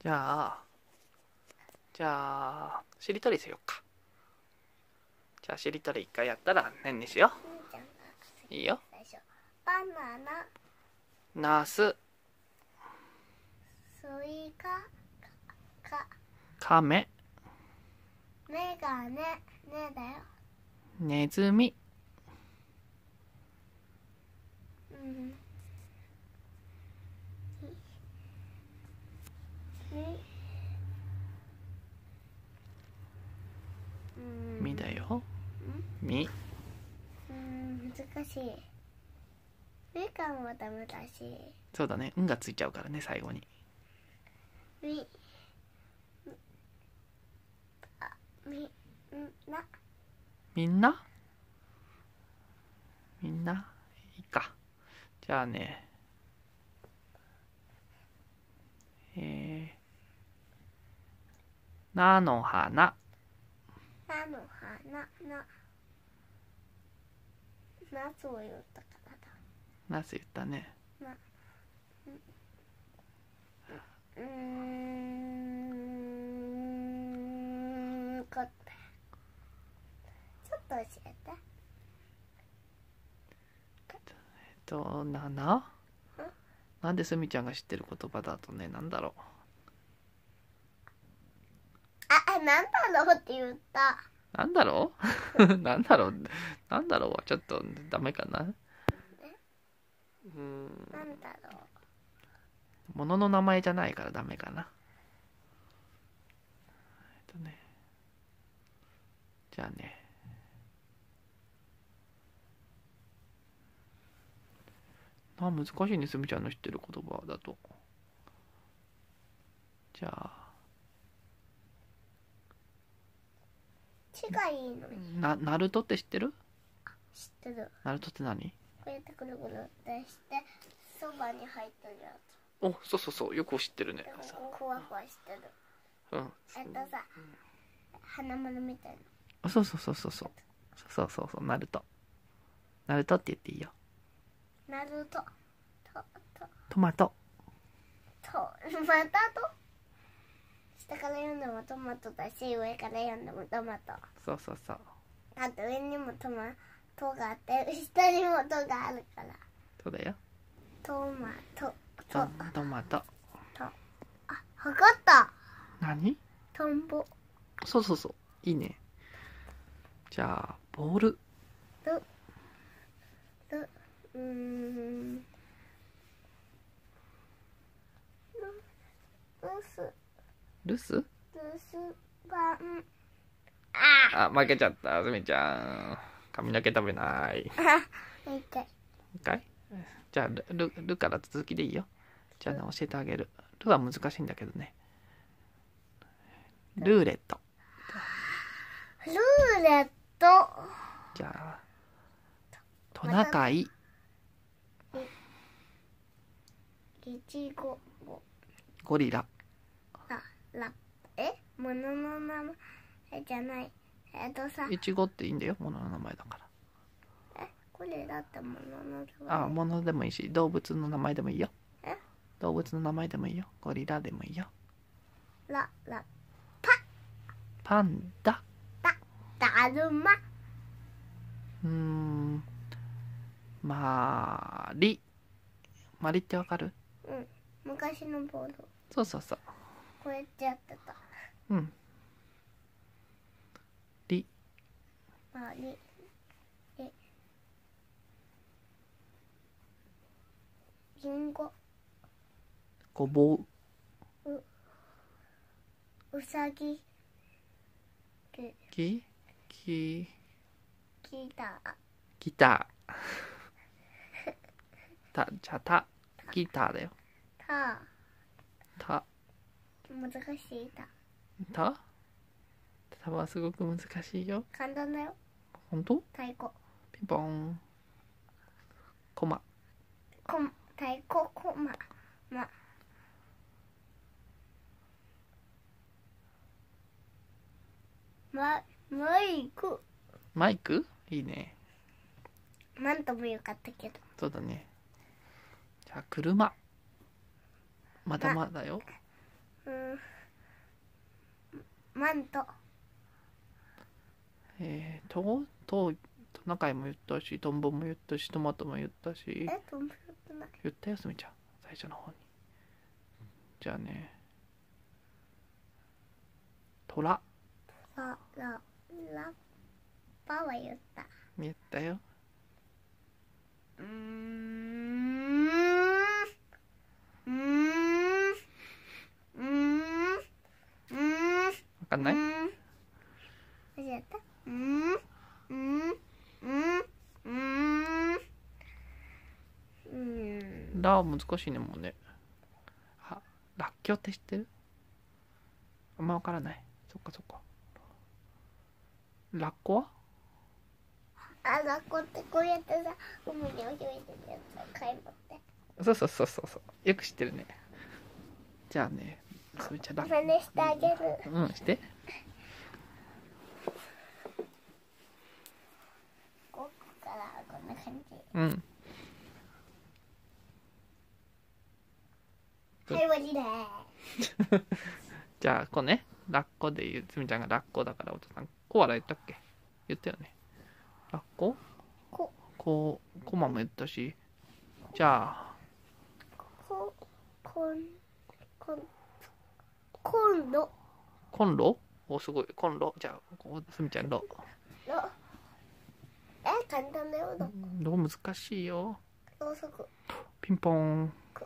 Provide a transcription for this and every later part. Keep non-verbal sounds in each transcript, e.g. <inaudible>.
じゃあじゃあしりとりしよっか。じゃあしりとり一回やったら何にしよう？いいよ。バナナナス。スイカかカメ。メガネねだよ。ネズミうんみうんミだよミうん難しいみかんはダメだし。そうだね「ん」がついちゃうからね最後に。みあみんな？みんな？みんな？いいか。じゃあね。えー、菜の花。菜の花な夏を言ったからだナス言ったね。うーんこってちょっと教えて。えっとなな？なんですみちゃんが知ってる言葉だとねなんだろう。ああなんだろうって言った <laughs> なんだろう？なんだろう？なんだろう？はちょっとダメかな？うんなんだろう？物の名前じゃないからダメかな。えっとね。じゃあね。あ難しいねすみちゃんの知ってる言葉だと。じゃあ血がいいの？になナルトって知ってる？知ってる。ナルトって何？こうやってくるくるってしてそばに入ってるやおそうそうそう。よく知ってるね。つふわふわしてる。うん。えっとさ花丸みたいあそうそうそうそうそう。そうそうそうナルト。ナルトって言っていいよ。ななるとととトマト。とまたと下から読んでもトマトだし上から読んでもトマト。そうそうそう。あと上にもトマトがあって下にもトがあるから。そうだよ。トマト。トとトマト。あ測った。何？トンボ。そうそうそう。いいね。じゃあボール。ルルうーんルルスルス？ルスバンあ。あ負けちゃった。すみちゃん。髪の毛食べない。あ見て。かいじゃあルルルから続きでいいよ。じゃあね教えてあげる。ルは難しいんだけどね。ルーレット。ルーレット。じゃあトナカイ。ゴ。リラ。あラえものの名前じゃない。えっとさイチゴっていいんだよ物の名前だから。えこれだってものの名前？ああ物でもいいし動物の名前でもいいよ。え？動物の名前でもいいよ。ゴリラでもいいよ。ララパ。ンダ。だるま。うーん。まり。まりってわかる？うん。昔のボールそうそうそうこうやってやってた。うん。り。まあり。えりんご。ごぼう。う。さぎ。ききききたギター。<laughs> たじゃあた。ギターだよ。たた難しいたたたはすごく難しいよ。簡単だよ。本当？太鼓。ピンポン。コマ。こん太鼓？こまま。まマイク。マイク？いいね。なんともよかったけど。そうだね。じゃあ車。まだまだようん。マントえー、ととトナカイも言ったしトンボも言ったしトマトも言ったし。えトンボってない。言ったよすみちゃん最初の方に。じゃあね。トラ。ララ。ラッパは言った。言ったよ。うーん。うーんうーんうーんわかんない、うん。うんうんうんうんうんラー難しいねもうね。あらっきょうって知ってる？あんまわからない。そっかそっか。ラッコは？あラッコってこうやってさ海に泳いでるやつ買い持って。そうそうそうそうそう。よく知ってるね。じゃあねすみちゃんラッ真似してあげる。うんして。ここからこんな感じ。うん。はい終わりです <laughs> じゃあこうね。ラッコで言うすみちゃんがラッコだからお父さん。コアラ言ったっけ？言ったよね。ラッコ？こ。こうコマも言ったし。じゃあ。ここんこん今度コンロ？おすごい。コンロ？じゃあすみちゃんロ。のえ簡単だよ。どロ難しいよ。ろうそく。ピンポン。<laughs>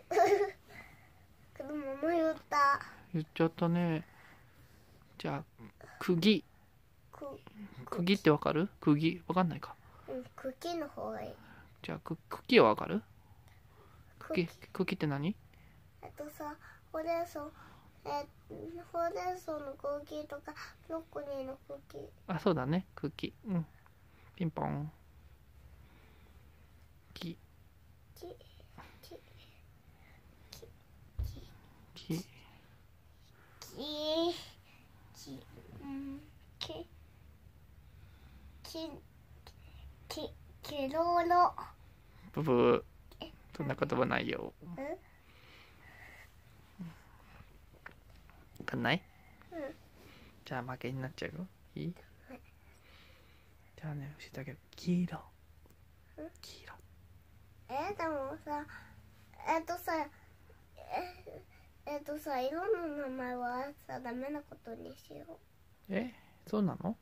子供も言った。言っちゃったね。じゃあ釘く釘ってわかる？釘わかんないか。うん茎の方がいい。じゃあく茎はわかる？茎。茎茎って何？えっとさほうれん草えほうれん草の茎とかブロッコリーの茎あそうだね。茎うん。ピンポン。木。きき木。ききうんききききろろブブーそんな言葉ないよえわかんない？うん。じゃあ負けになっちゃうよ。いい？はいじゃあね教えてあげる。黄色。うん。黄色。えでもさえっとさええっとさ色の名前はさダメなことにしよえ？そうなの？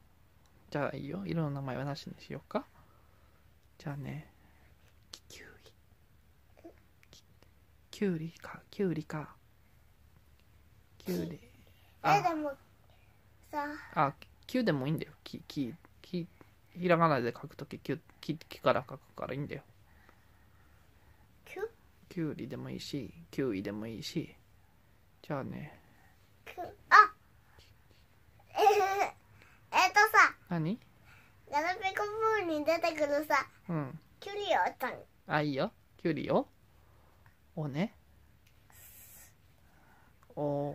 じゃあいいよ。色の名前はなしにしようか。じゃあねききゅうり。ききゅうりか。きゅうりか。きゅうり。うあ。えでもさ。あきゅうでもいいんだよ。きききひらがなで書くとききゅききから書くからいいんだよ。きゅ？きゅうりでもいいしきゅういでもいいし。じゃあね。くあ。えええっとさ。何？ガラピコブーに出てくるさ。うん。キュリオちゃん。あいいよ。きゅうりよ。おね。お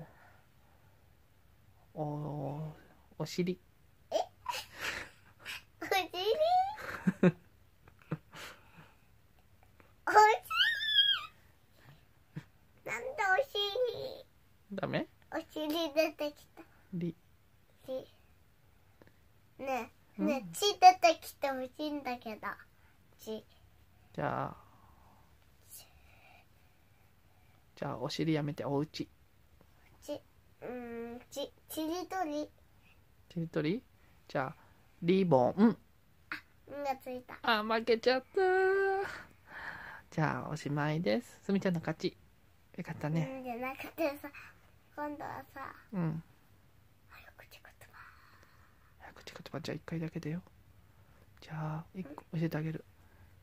おお尻。お尻？<laughs> <laughs> お尻？なんでお尻？ダメ？お尻出てきた。り。ちねえうん？ねえ血出てきてほしいんだけど。血。じゃあ。じゃあお尻やめておうち。血うーん血ちりとり。ちりとり？じゃあリボン。んがついた。あ負けちゃった。じゃあおしまいです。すみちゃんの勝ち。よかったね。うんじゃなくてさ今度はさうん。早口言葉。早口言葉。じゃあ一回だけだよ。じゃあ一個教えてあげる。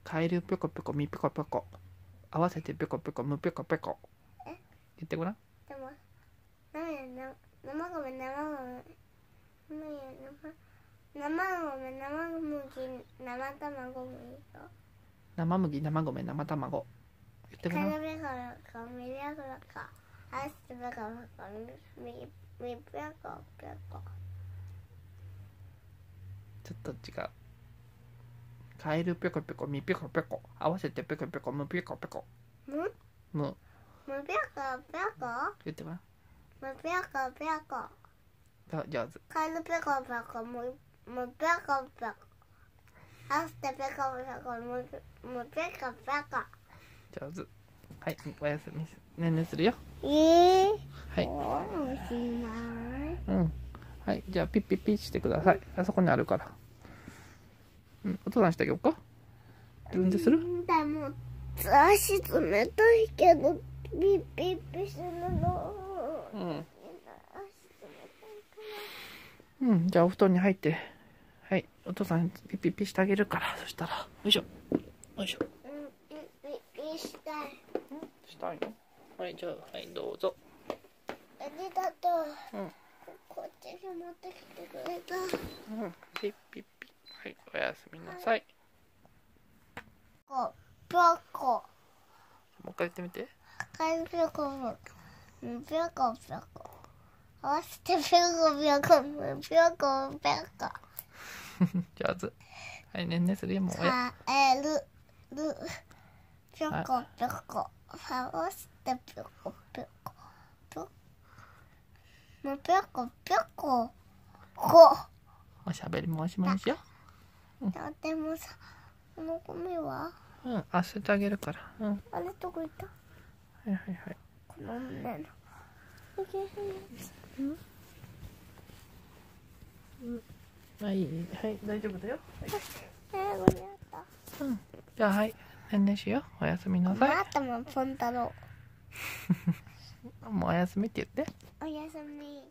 カエルぴょこぴょこみぴょこぴょこ。合わせてぴょこぴょこむぴょこぴょこ。え？言ってごらんな生米生米な。んや生生米生麦生卵もいいよ生麦生米生卵言ってごらんかミリアグラかみみみぴゃこぴゃこちょっと違うカエルぴょこぴょこみぴょこぴょこ合わせてぴょこぴょこむぴょこぴょこむむむぴゃこぴゃこ言ってごらんもうぴょこぴょこあ上手カエルぴょこぴょこもうもうぴょこぴょこあしてぴょこぴょこもうもうぴょこぴょこ上手はいおやすみねんねするよ。えー、はい。おしまいうん。はい。じゃあピッピッピッしてください。あそこにあるから。うんお父さんしてあげようか。自分でする？でも足冷たいけどピッピッピするのうん。うん。じゃあお布団に入って。はい。お父さんピッピッピしてあげるから。そしたら。よいしょ。よいしょ。うん。ピッピッピしたいしたいのはいじゃあはいどうぞありがとううんこっちに持ってきてくれたうんピッピッピはいおやすみなさいこぴょこもう一回言ってみてぴょこぴょこ合わせてぴょこぴょこぴょこぴょこ上手はいねんねするよもうおやカエルルぴょこぴょこ合わせてぴょこぴょこぴょもうぴょこぴょここおしゃべりもしもしよ。だってもさこのゴミは？うんあ捨ててあげるから。うん。はあれどこ行った？いはいはいこの女のいけへん。はい。はい大丈夫だよ、はい、英語にあった。うん。じゃあはい。ねんねしよう。おやすみなさい。またもポン太郎。<laughs> もうおやすみって言って。おやすみ